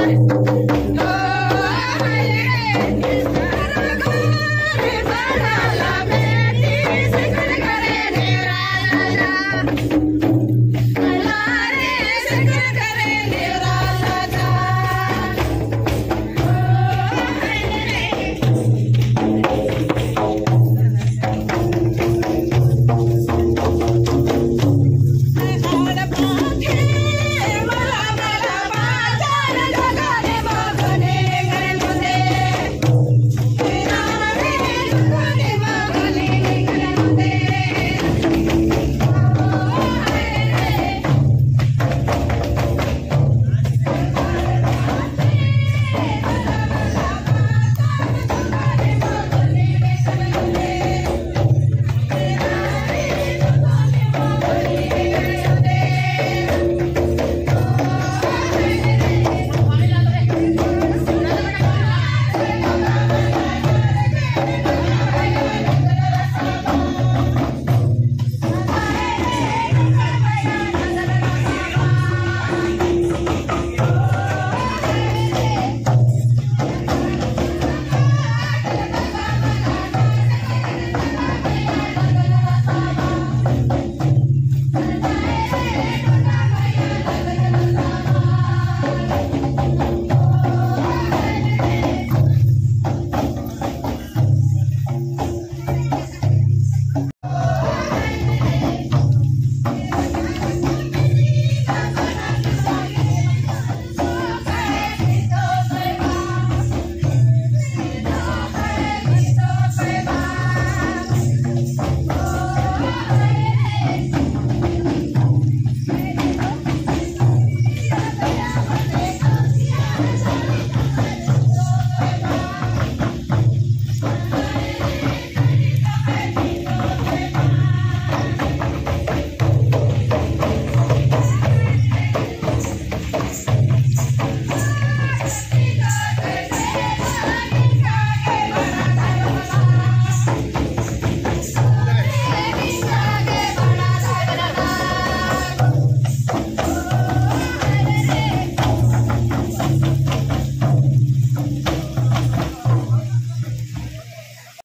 Musik